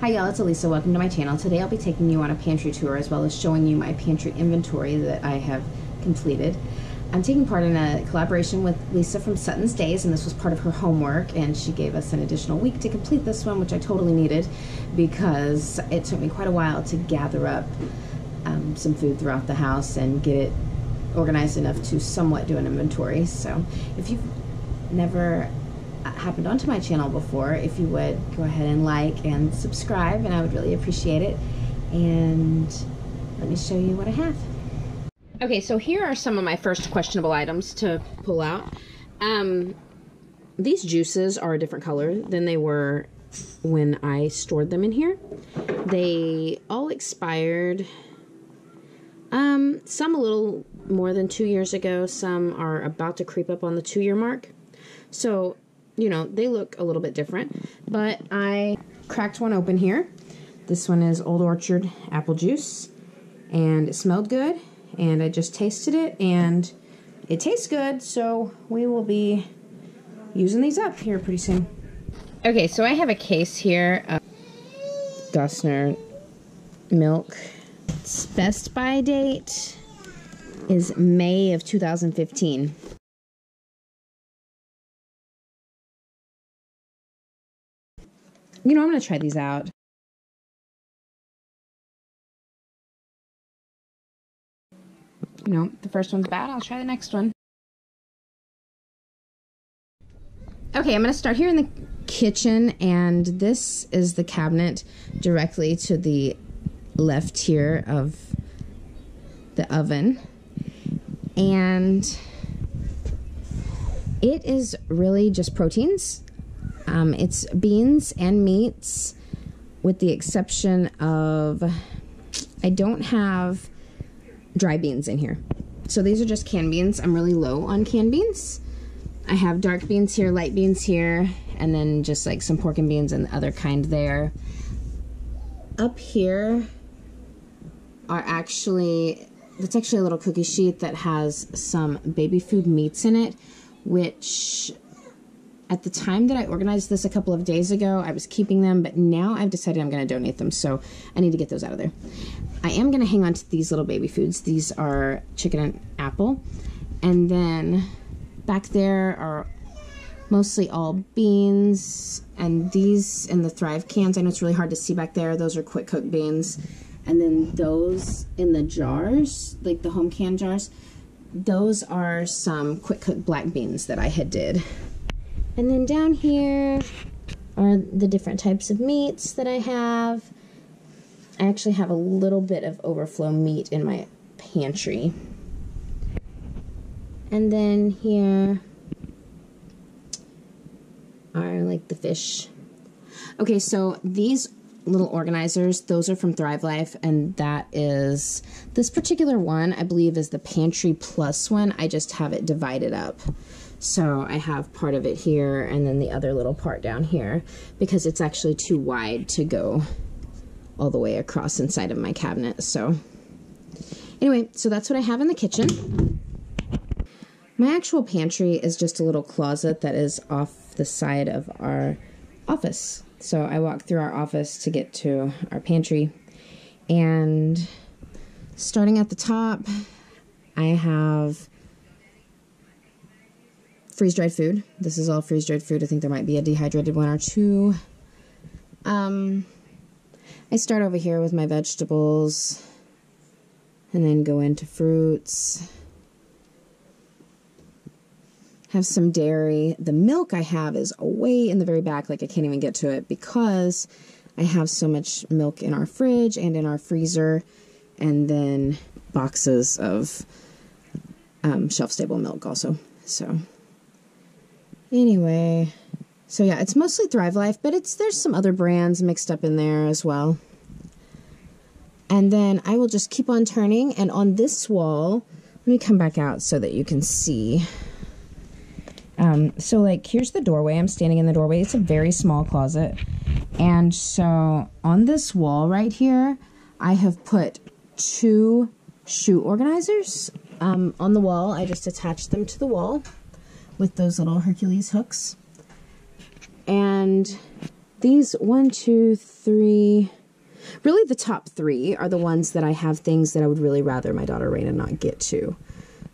Hi y'all, it's Elisa. Welcome to my channel. Today I'll be taking you on a pantry tour as well as showing you my pantry inventory that I have completed. I'm taking part in a collaboration with Lisa from Sutton's Daze and this was part of her homework and she gave us an additional week to complete this one which I totally needed because it took me quite a while to gather up um, some food throughout the house and get it organized enough to somewhat do an inventory. So if you've never happened onto my channel before, if you would go ahead and like and subscribe, and I would really appreciate it. And let me show you what I have. Okay, so here are some of my first questionable items to pull out. Um, these juices are a different color than they were when I stored them in here. They all expired. Um, some a little more than two years ago. Some are about to creep up on the two year mark. So you know, they look a little bit different. But I cracked one open here. This one is Old Orchard apple juice. And it smelled good. And I just tasted it. And it tastes good. So we will be using these up here pretty soon. Okay, so I have a case here of Gossner milk. Its best by date is May of 2015. You know, I'm going to try these out. You know, the first one's bad. I'll try the next one. Okay, I'm going to start here in the kitchen, and this is the cabinet directly to the left here of the oven. And it is really just proteins. Um, it's beans and meats, with the exception of I don't have dry beans in here. So these are just canned beans. I'm really low on canned beans. I have dark beans here, light beans here, and then just like some pork and beans and the other kind there. Up here are actually, that's actually a little cookie sheet that has some baby food meats in it, which at the time that I organized this a couple of days ago, I was keeping them, but now I've decided I'm going to donate them, so I need to get those out of there. I am going to hang on to these little baby foods. These are chicken and apple. And then back there are mostly all beans, and these in the Thrive cans. I know it's really hard to see back there. Those are quick cook beans. And then those in the jars, like the home can jars, those are some quick cook black beans that I had did. And then down here are the different types of meats that I have. I actually have a little bit of overflow meat in my pantry. And then here are like the fish. Okay, so these little organizers, those are from Thrive Life, and that is this particular one, I believe, is the Pantry Plus one. I just have it divided up. So I have part of it here and then the other little part down here because it's actually too wide to go all the way across inside of my cabinet. So anyway, so that's what I have in the kitchen. My actual pantry is just a little closet that is off the side of our office. So I walk through our office to get to our pantry. And starting at the top, I have freeze dried food. This is all freeze dried food. I think there might be a dehydrated one or two. Um, I start over here with my vegetables and then go into fruits. Have some dairy. The milk I have is way in the very back, like I can't even get to it because I have so much milk in our fridge and in our freezer, and then boxes of um, shelf stable milk also. So Anyway, so yeah, it's mostly Thrive Life, but it's there's some other brands mixed up in there as well. And then I will just keep on turning, and on this wall, let me come back out so that you can see. Um, so like here's the doorway. I'm standing in the doorway. It's a very small closet. And so on this wall right here, I have put two shoe organizers um, on the wall. I just attached them to the wall with those little Hercules hooks. And these one, two, three, really the top three are the ones that I have things that I would really rather my daughter Raina not get to.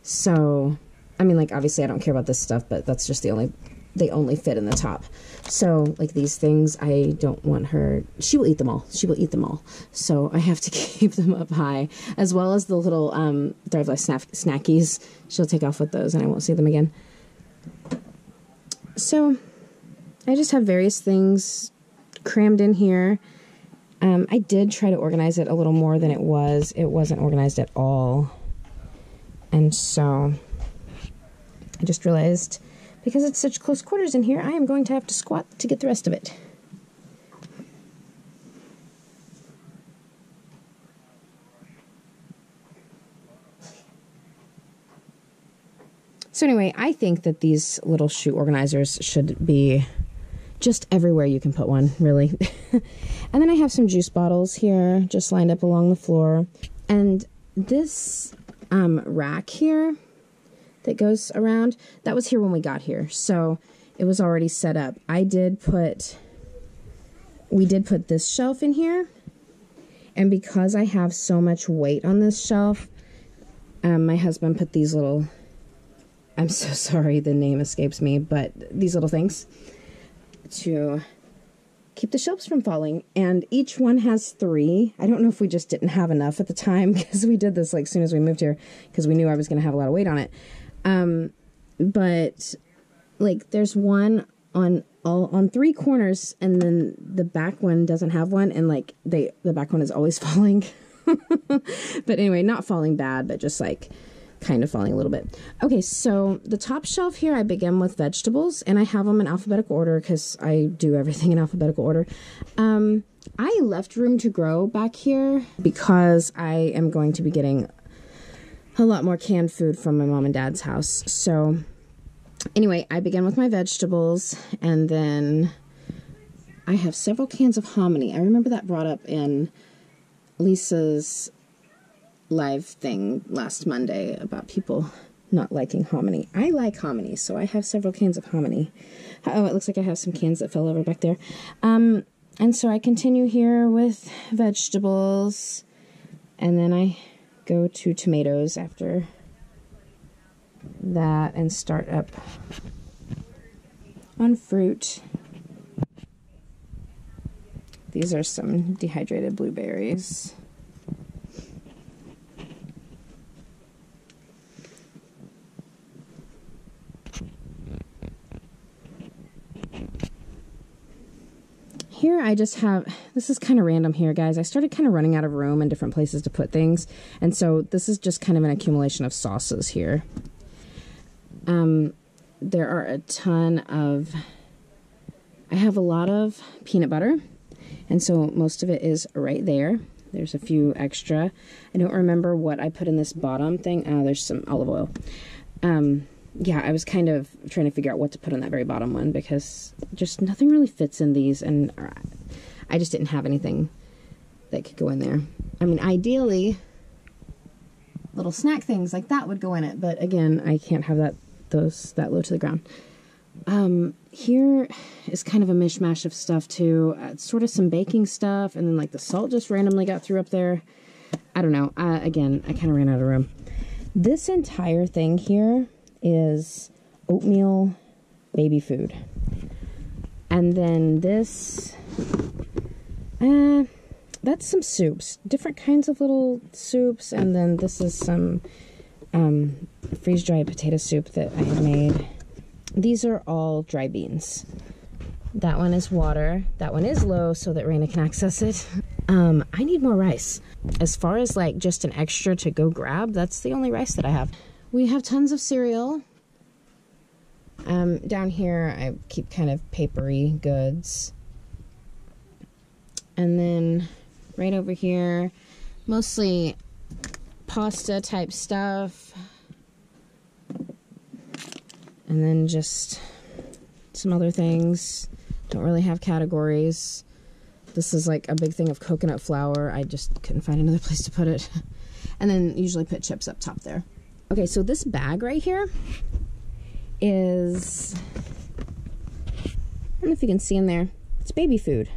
So, I mean, like, obviously I don't care about this stuff, but that's just the only, they only fit in the top. So, like these things, I don't want her, she will eat them all. She will eat them all. So I have to keep them up high, as well as the little um, Thrive Life snack snackies. She'll take off with those and I won't see them again. So I just have various things crammed in here. Um, I did try to organize it a little more than it was. It wasn't organized at all. And so I just realized because it's such close quarters in here, I am going to have to squat to get the rest of it. So anyway, I think that these little shoe organizers should be just everywhere you can put one, really. and then I have some juice bottles here, just lined up along the floor. And this um, rack here that goes around, that was here when we got here. So it was already set up. I did put, we did put this shelf in here. And because I have so much weight on this shelf, um, my husband put these little, I'm so sorry the name escapes me, but these little things to keep the shelves from falling. And each one has three. I don't know if we just didn't have enough at the time because we did this like soon as we moved here because we knew I was going to have a lot of weight on it. Um, but like there's one on all on three corners and then the back one doesn't have one and like they the back one is always falling. but anyway, not falling bad, but just like kind of falling a little bit. Okay, so the top shelf here, I begin with vegetables, and I have them in alphabetical order because I do everything in alphabetical order. Um, I left room to grow back here because I am going to be getting a lot more canned food from my mom and dad's house. So anyway, I begin with my vegetables, and then I have several cans of hominy. I remember that brought up in Lisa's live thing last Monday about people not liking hominy. I like hominy, so I have several cans of hominy. Oh, it looks like I have some cans that fell over back there. Um, and so I continue here with vegetables, and then I go to tomatoes after that and start up on fruit. These are some dehydrated blueberries. Here I just have, this is kind of random here, guys. I started kind of running out of room and different places to put things. And so this is just kind of an accumulation of sauces here. Um, there are a ton of, I have a lot of peanut butter. And so most of it is right there. There's a few extra. I don't remember what I put in this bottom thing. Oh, there's some olive oil. Um, yeah, I was kind of trying to figure out what to put on that very bottom one because just nothing really fits in these, and I just didn't have anything that could go in there. I mean, ideally, little snack things like that would go in it, but again, I can't have that those that low to the ground. Um, here is kind of a mishmash of stuff too. Uh, sort of some baking stuff, and then like the salt just randomly got through up there. I don't know. Uh, again, I kind of ran out of room. This entire thing here is oatmeal baby food. And then this, uh, that's some soups, different kinds of little soups. And then this is some um, freeze dried potato soup that I had made. These are all dry beans. That one is water. That one is low so that Raina can access it. Um, I need more rice. As far as like just an extra to go grab, that's the only rice that I have. We have tons of cereal. Um, down here, I keep kind of papery goods. And then right over here, mostly pasta type stuff. And then just some other things. Don't really have categories. This is like a big thing of coconut flour. I just couldn't find another place to put it. And then usually put chips up top there. Okay, so this bag right here is, I don't know if you can see in there, it's baby food.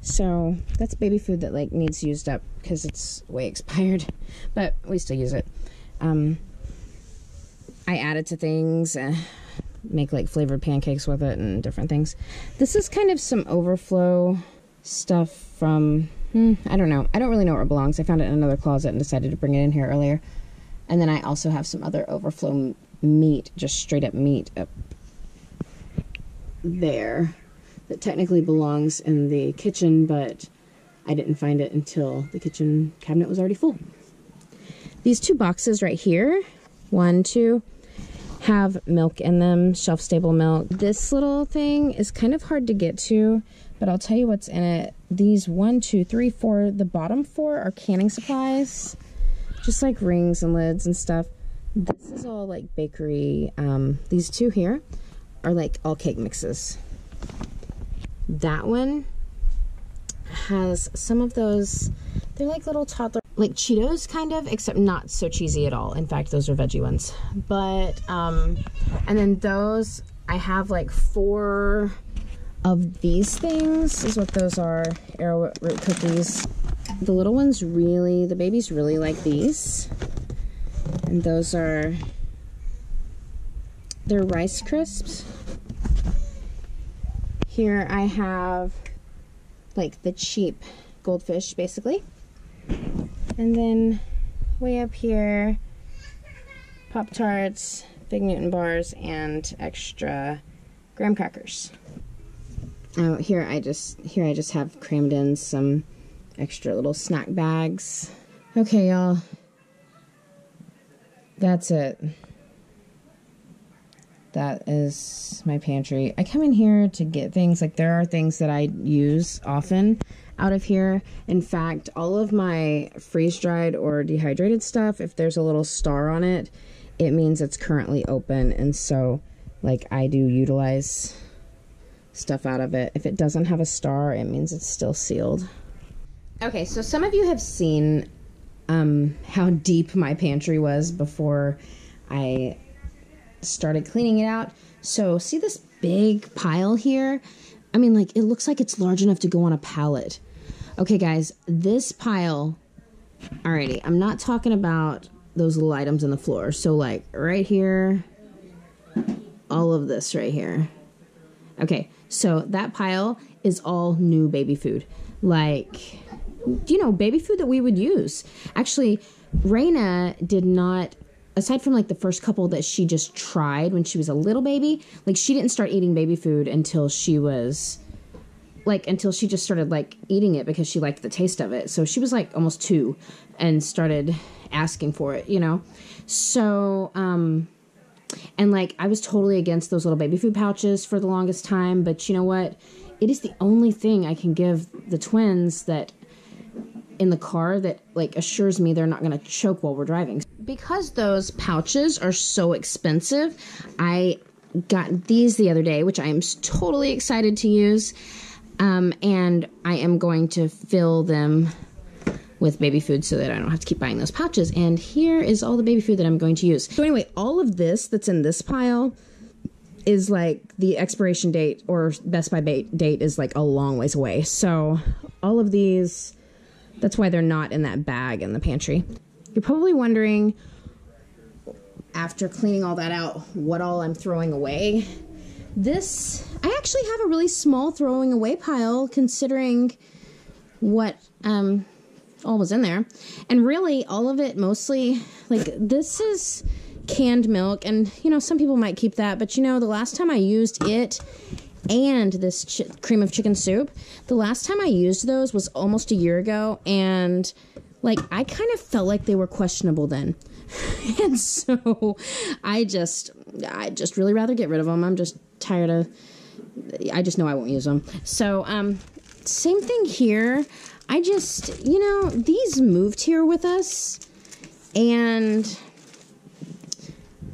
So that's baby food that like needs used up because it's way expired, but we still use it. Um, I add it to things, uh, make like flavored pancakes with it and different things. This is kind of some overflow stuff from, hmm, I don't know. I don't really know where it belongs. I found it in another closet and decided to bring it in here earlier. And then I also have some other overflow meat, just straight up meat up there that technically belongs in the kitchen, but I didn't find it until the kitchen cabinet was already full. These two boxes right here, one, two, have milk in them, shelf stable milk. This little thing is kind of hard to get to, but I'll tell you what's in it. These one, two, three, four, the bottom four are canning supplies, just like rings and lids and stuff. This is all like bakery. Um, these two here are like all cake mixes. That one has some of those, they're like little toddler, like Cheetos kind of, except not so cheesy at all. In fact, those are veggie ones. But, um, and then those, I have like four of these things is what those are, arrowroot cookies. The little ones really, the babies really like these. And those are, they're Rice Crisps. Here I have like the cheap goldfish basically. And then way up here, Pop Tarts, Fig Newton bars, and extra graham crackers. Oh, here I just here I just have crammed in some extra little snack bags. Okay, y'all. That's it that is my pantry. I come in here to get things like there are things that I use often out of here. In fact, all of my freeze dried or dehydrated stuff, if there's a little star on it, it means it's currently open. And so, like, I do utilize stuff out of it. If it doesn't have a star, it means it's still sealed. Okay, so some of you have seen um, how deep my pantry was before I started cleaning it out. So, see this big pile here? I mean, like, it looks like it's large enough to go on a pallet. Okay, guys, this pile, alrighty, I'm not talking about those little items on the floor. So, like, right here, all of this right here. Okay, so that pile is all new baby food. Like, you know, baby food that we would use. Actually, Raina did not aside from like the first couple that she just tried when she was a little baby, like she didn't start eating baby food until she was like until she just started like eating it because she liked the taste of it. So she was like almost 2 and started asking for it, you know. So um and like I was totally against those little baby food pouches for the longest time, but you know what? It is the only thing I can give the twins that in the car that like assures me they're not going to choke while we're driving. Because those pouches are so expensive, I got these the other day, which I am totally excited to use. Um, and I am going to fill them with baby food so that I don't have to keep buying those pouches. And here is all the baby food that I'm going to use. So anyway, all of this that's in this pile is like the expiration date or best by date is like a long ways away. So all of these that's why they're not in that bag in the pantry. You're probably wondering, after cleaning all that out, what all I'm throwing away. This, I actually have a really small throwing away pile considering what um, all was in there. And really, all of it mostly, like, this is canned milk. And, you know, some people might keep that, but, you know, the last time I used it, and this ch- cream of chicken soup. The last time I used those was almost a year ago, and like I kind of felt like they were questionable then. and so I just I just really rather get rid of them. I'm just tired of I just know I won't use them. So um same thing here. I just, you know, these moved here with us and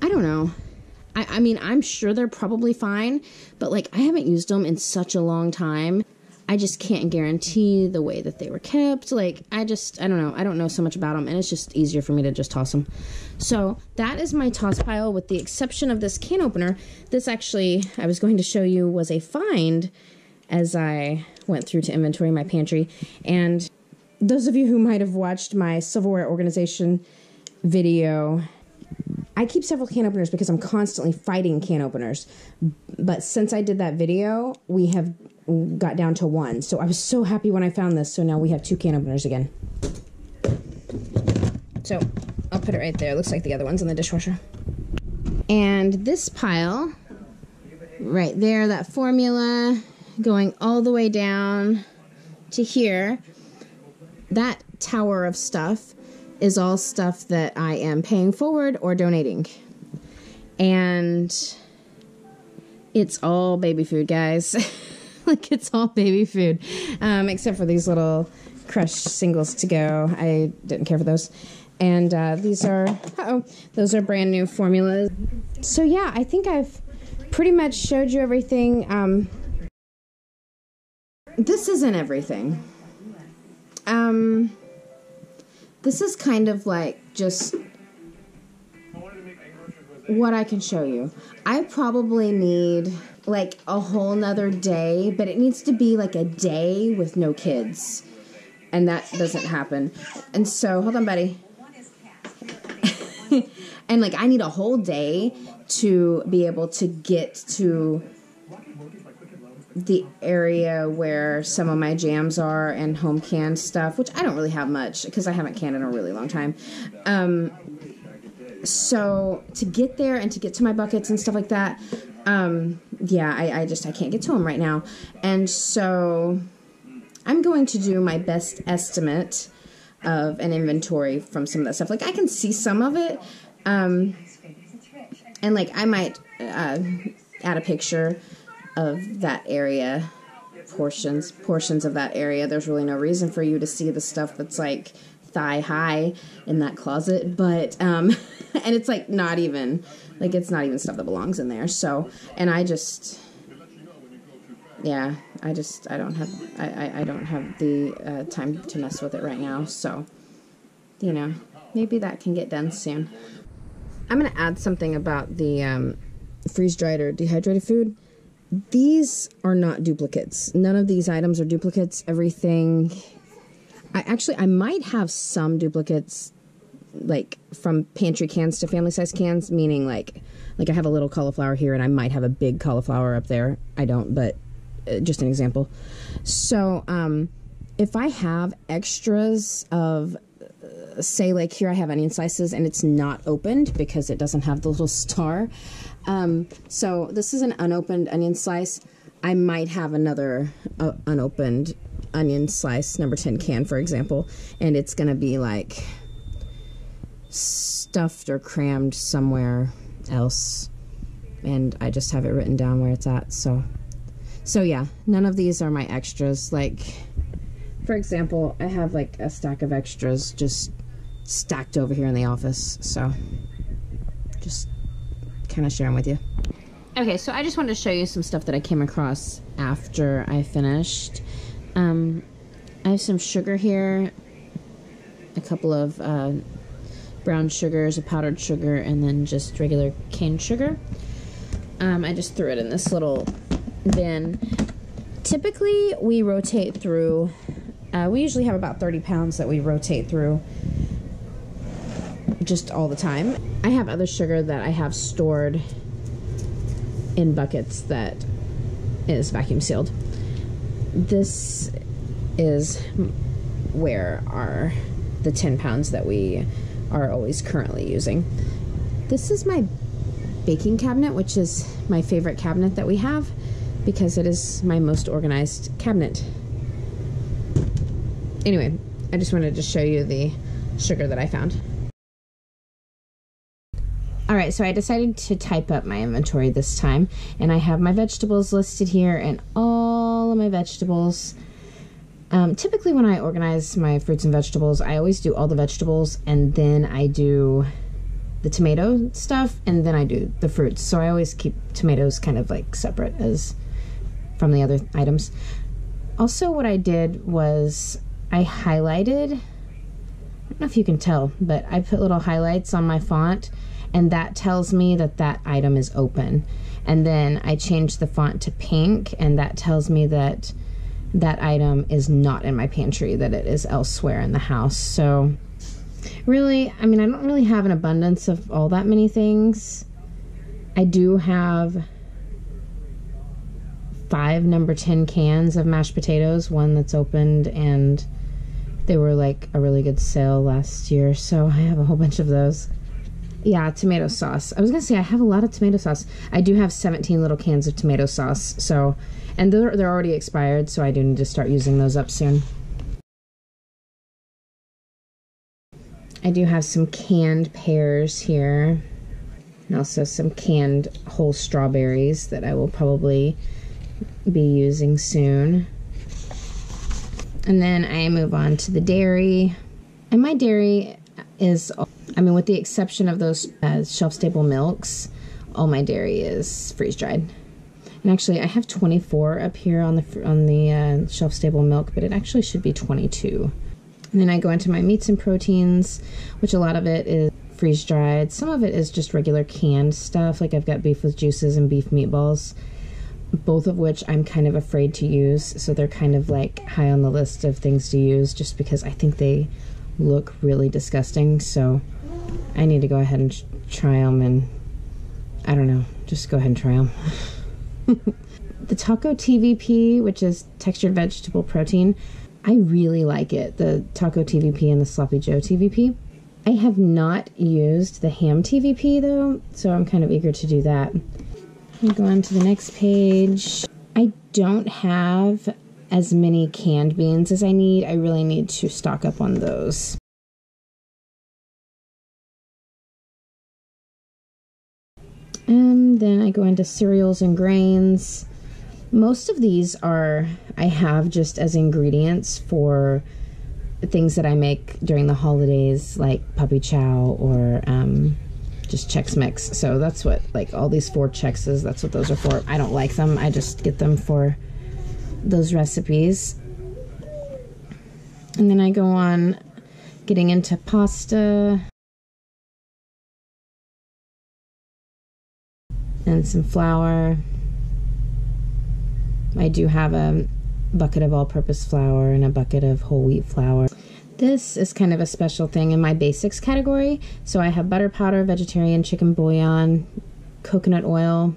I don't know. I, I mean, I'm sure they're probably fine, but like I haven't used them in such a long time. I just can't guarantee the way that they were kept. Like, I just, I don't know. I don't know so much about them, and it's just easier for me to just toss them. So, that is my toss pile, with the exception of this can opener. This actually, I was going to show you, was a find as I went through to inventory my pantry. And those of you who might have watched my silverware organization video, I keep several can openers because I'm constantly fighting can openers. But since I did that video, we have got down to one. So I was so happy when I found this. So now we have two can openers again. So I'll put it right there. Looks like the other one's in the dishwasher. And this pile, right there, that formula going all the way down to here, that tower of stuff is all stuff that I am paying forward or donating. And it's all baby food, guys. like it's all baby food, um, except for these little crushed singles to go. I didn't care for those. And uh, these are, oh, those are brand new formulas. So yeah, I think I've pretty much showed you everything. Um, this isn't everything. Um, this is kind of like just what I can show you. I probably need like a whole nother day, but it needs to be like a day with no kids. And that doesn't happen. And so, hold on, buddy. and like, I need a whole day to be able to get to the area where some of my jams are and home canned stuff, which I don't really have much because I haven't canned in a really long time. Um, so to get there and to get to my buckets and stuff like that, um, yeah, I, I just I can't get to them right now, and so I'm going to do my best estimate of an inventory from some of that stuff. Like I can see some of it, um, and like I might uh, add a picture of that area portions portions of that area there's really no reason for you to see the stuff that's like thigh high in that closet but um and it's like not even like it's not even stuff that belongs in there so and i just yeah i just i don't have i i, I don't have the uh, time to mess with it right now so you know maybe that can get done soon. I'm gonna add something about the um, freeze dried or dehydrated food these are not duplicates. None of these items are duplicates. Everything. I actually, I might have some duplicates, like from pantry cans to family size cans, meaning like, like I have a little cauliflower here and I might have a big cauliflower up there. I don't, but uh, just an example. So, um, if I have extras of uh, say like here I have onion slices and it's not opened because it doesn't have the little star. Um, so this is an unopened onion slice. I might have another uh, unopened onion slice, number 10 can, for example, and it's going to be like stuffed or crammed somewhere else. And I just have it written down where it's at. So, so yeah, none of these are my extras. Like, for example, I have like a stack of extras just stacked over here in the office. So, just kind of share them with you. Okay, so I just wanted to show you some stuff that I came across after I finished. Um, I have some sugar here, a couple of uh, brown sugars, a powdered sugar, and then just regular cane sugar. Um, I just threw it in this little bin. Typically, we rotate through, uh, we usually have about 30 pounds that we rotate through just all the time. I have other sugar that I have stored in buckets that is vacuum sealed. This is where are the 10 pounds that we are always currently using. This is my baking cabinet, which is my favorite cabinet that we have because it is my most organized cabinet. Anyway, I just wanted to show you the sugar that I found. Right, so I decided to type up my inventory this time, and I have my vegetables listed here and all of my vegetables. Um, typically, when I organize my fruits and vegetables, I always do all the vegetables and then I do the tomato stuff and then I do the fruits. So I always keep tomatoes kind of like separate as from the other items. Also, what I did was I highlighted, I don't know if you can tell, but I put little highlights on my font and that tells me that that item is open. And then I change the font to pink, and that tells me that that item is not in my pantry, that it is elsewhere in the house. So, really, I mean, I don't really have an abundance of all that many things. I do have five number 10 cans of mashed potatoes, one that's opened, and they were like a really good sale last year. So I have a whole bunch of those. Yeah, tomato sauce. I was gonna say I have a lot of tomato sauce. I do have 17 little cans of tomato sauce. So, and they're, they're already expired, so I do need to start using those up soon. I do have some canned pears here, and also some canned whole strawberries that I will probably be using soon. And then I move on to the dairy. And my dairy is, I mean, with the exception of those uh, shelf stable milks, all my dairy is freeze dried. And actually, I have 24 up here on the on the uh, shelf stable milk, but it actually should be 22. And then I go into my meats and proteins, which a lot of it is freeze dried. Some of it is just regular canned stuff, like I've got beef with juices and beef meatballs both of which I'm kind of afraid to use. So they're kind of like high on the list of things to use just because I think they look really disgusting. So I need to go ahead and try them and I don't know, just go ahead and try them. the Taco TVP, which is textured vegetable protein, I really like it. The Taco TVP and the Sloppy Joe TVP. I have not used the ham TVP though, so I'm kind of eager to do that. I'll go on to the next page. I don't have as many canned beans as I need. I really need to stock up on those. And then I go into cereals and grains. Most of these are, I have just as ingredients for things that I make during the holidays, like puppy chow or um, just Chex Mix. So that's what like all these four Chexes, that's what those are for. I don't like them. I just get them for those recipes. And then I go on getting into pasta and some flour. I do have a bucket of all-purpose flour and a bucket of whole wheat flour. This is kind of a special thing in my basics category. So I have butter powder, vegetarian chicken bouillon, coconut oil,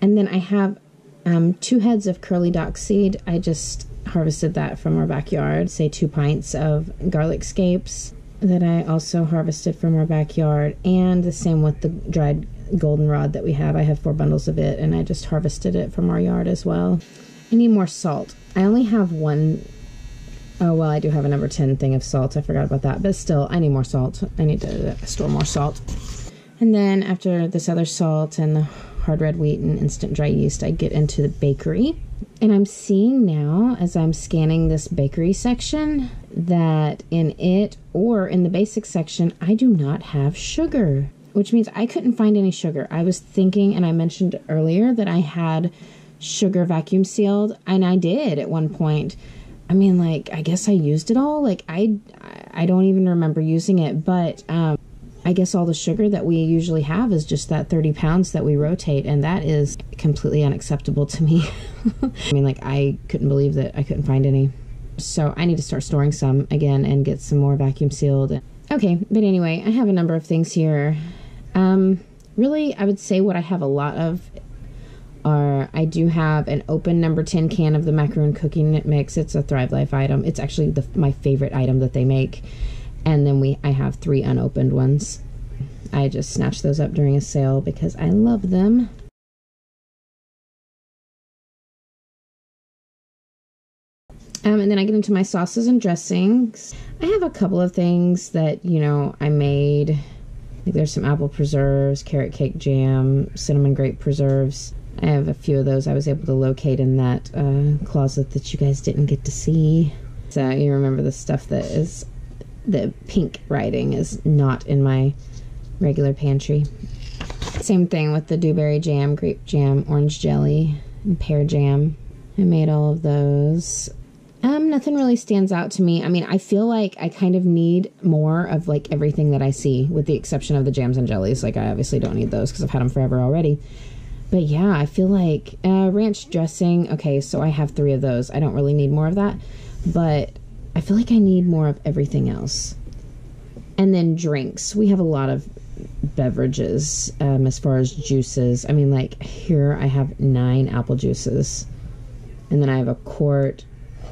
and then I have um, two heads of curly dock seed. I just harvested that from our backyard, say two pints of garlic scapes that I also harvested from our backyard, and the same with the dried goldenrod that we have. I have four bundles of it, and I just harvested it from our yard as well. I need more salt. I only have one Oh, well, I do have a number 10 thing of salt. I forgot about that. But still, I need more salt. I need to store more salt. And then after this other salt and the hard red wheat and instant dry yeast, I get into the bakery. And I'm seeing now, as I'm scanning this bakery section, that in it or in the basic section, I do not have sugar, which means I couldn't find any sugar. I was thinking, and I mentioned earlier that I had sugar vacuum sealed, and I did at one point I mean, like, I guess I used it all. Like, I, I don't even remember using it, but um, I guess all the sugar that we usually have is just that 30 pounds that we rotate, and that is completely unacceptable to me. I mean, like, I couldn't believe that I couldn't find any. So I need to start storing some again and get some more vacuum sealed. Okay, but anyway, I have a number of things here. Um, really, I would say what I have a lot of are I do have an open number 10 can of the macaroon cooking mix. It's a Thrive Life item. It's actually the, my favorite item that they make. And then we I have three unopened ones. I just snatched those up during a sale because I love them. Um, and then I get into my sauces and dressings. I have a couple of things that, you know, I made. There's some apple preserves, carrot cake jam, cinnamon grape preserves. I have a few of those I was able to locate in that uh, closet that you guys didn't get to see. So you remember the stuff that is the pink writing is not in my regular pantry. Same thing with the dewberry jam, grape jam, orange jelly, and pear jam. I made all of those. Um, nothing really stands out to me. I mean, I feel like I kind of need more of like everything that I see, with the exception of the jams and jellies. Like, I obviously don't need those because I've had them forever already. but yeah, I feel like uh, ranch dressing. Okay, so I have three of those. I don't really need more of that, but I feel like I need more of everything else. And then drinks. We have a lot of beverages um, as far as juices. I mean, like here I have nine apple juices, and then I have a quart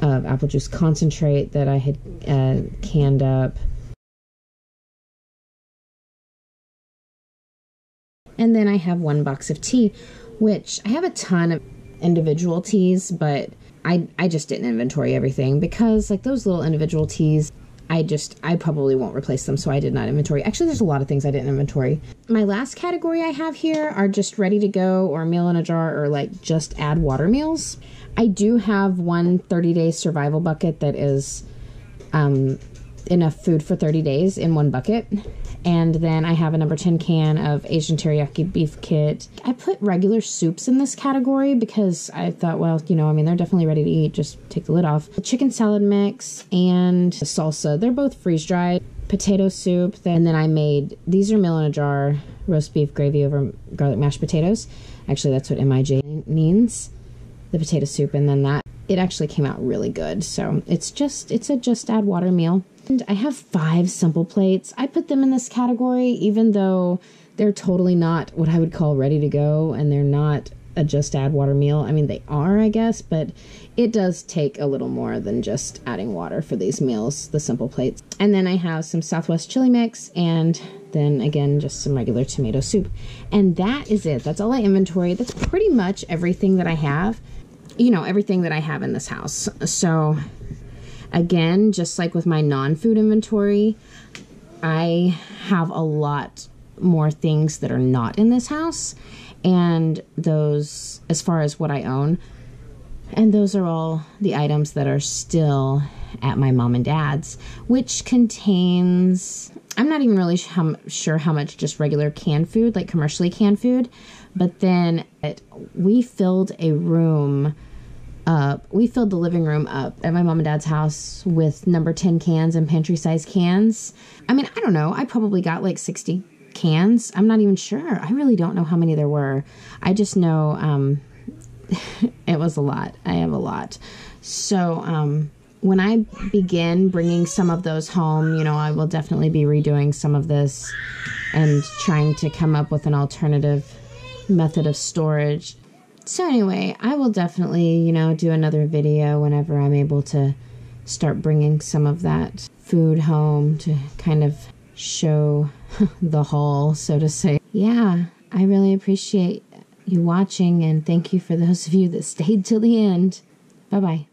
of apple juice concentrate that I had uh, canned up. And then I have one box of tea, which I have a ton of individual teas, but I, I just didn't inventory everything because, like, those little individual teas, I just, I probably won't replace them, so I did not inventory. Actually, there's a lot of things I didn't inventory. My last category I have here are just ready to go or meal in a jar or like just add water meals. I do have one 30 day survival bucket that is um, enough food for 30 days in one bucket. And then I have a number 10 can of Asian teriyaki beef kit. I put regular soups in this category because I thought, well, you know, I mean, they're definitely ready to eat. Just take the lid off. The chicken salad mix and salsa, they're both freeze dried. Potato soup. And then I made, these are meal in a jar, roast beef gravy over garlic mashed potatoes. Actually, that's what MIJ means. The potato soup. And then that, it actually came out really good. So it's just, it's a just add water meal. And I have five simple plates. I put them in this category, even though they're totally not what I would call ready to go and they're not a just add water meal. I mean, they are, I guess, but it does take a little more than just adding water for these meals, the simple plates. And then I have some Southwest chili mix and then again, just some regular tomato soup. And that is it. That's all I inventory. That's pretty much everything that I have. You know, everything that I have in this house. So Again, just like with my non-food inventory, I have a lot more things that are not in this house and those as far as what I own and those are all the items that are still at my mom and dad's which contains I'm not even really sure how much just regular canned food like commercially canned food but then it, we filled a room up. We filled the living room up at my mom and dad's house with number 10 cans and pantry size cans. I mean, I don't know. I probably got like 60 cans. I'm not even sure. I really don't know how many there were. I just know um, it was a lot. I have a lot. So, um, when I begin bringing some of those home, you know, I will definitely be redoing some of this and trying to come up with an alternative method of storage so anyway, I will definitely, you know, do another video whenever I'm able to start bringing some of that food home to kind of show the haul, so to say. Yeah, I really appreciate you watching and thank you for those of you that stayed till the end. Bye bye.